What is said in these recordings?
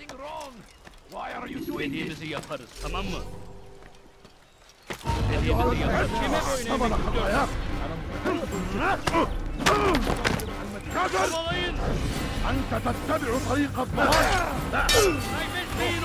something wrong. Why are you doing this? Dediğimizi yaparız tamam mı? أيها Dediğimizi yaparız. الحارس ثمن خطاياك كادر Kovalayın. أنت تتبع طريق الضلال Kaybetmeyin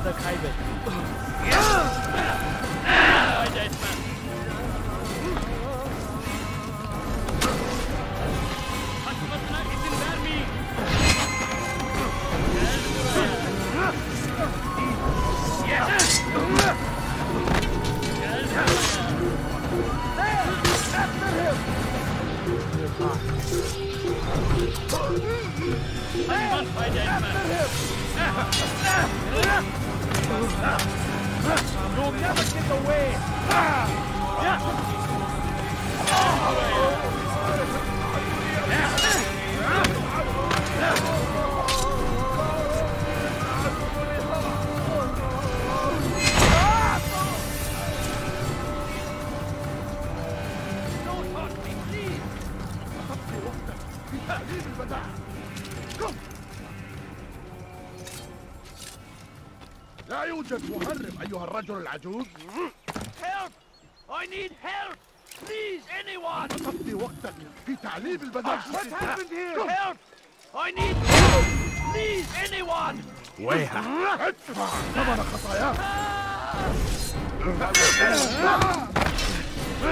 Hali hazırda kaybettin. You'll never get away Don't لا يوجد مهرب أيها الرجل العجوز Help! I need help! Please, anyone! تقضي وقتك في تعليم البداء What happened here? Help! I need help! Please, anyone! ويحك ادفع ثمن خطاياك He's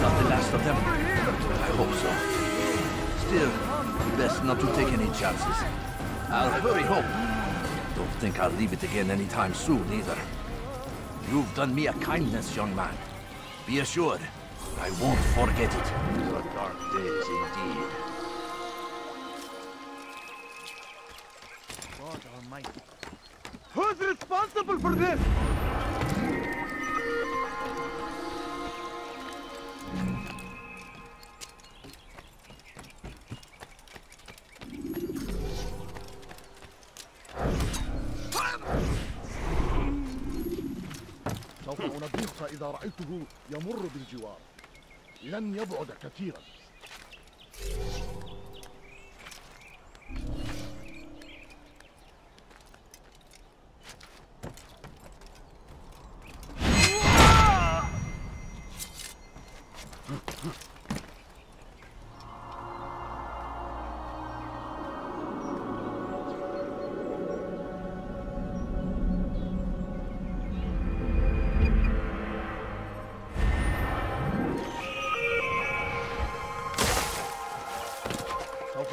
not the last of them. I hope so. Still, best not to take any chances. I'll hurry home. Don't think I'll leave it again anytime soon, either. You've done me a kindness, young man. Be assured, I won't forget it. Dark days indeed. God almighty. Who's responsible for this? إذا رأيته يمر بالجوار. لن يبعد كثيرا.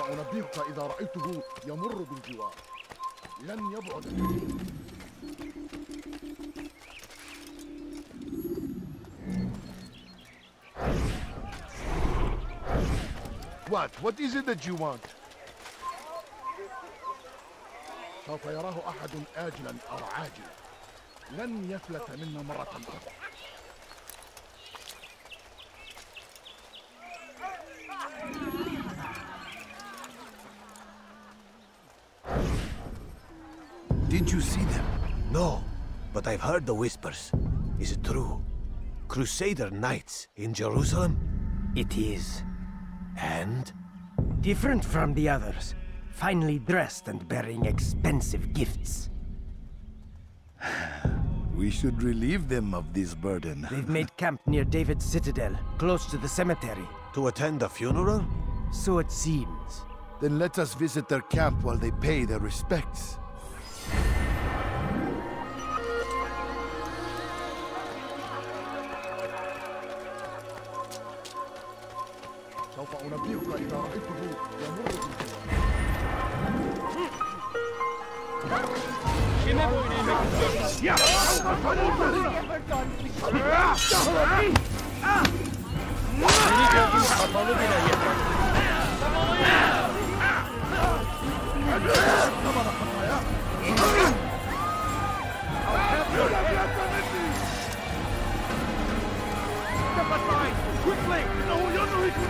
سوف أنبهك إذا رأيته يمر بالجوار لن يبعد What? What is it that you want? سوف يراه أحد آجلا أو عاجلا لن يفلت منا مرة أخرى Did you see them? No, but I've heard the whispers. Is it true? Crusader knights in Jerusalem? It is. And? Different from the others. Finely dressed and bearing expensive gifts. We should relieve them of this burden. They've made camp near David's citadel, close to the cemetery. To attend a funeral? So it seems. Then let us visit their camp while they pay their respects. فأنبئك إذا رأيته يمر Quickly! No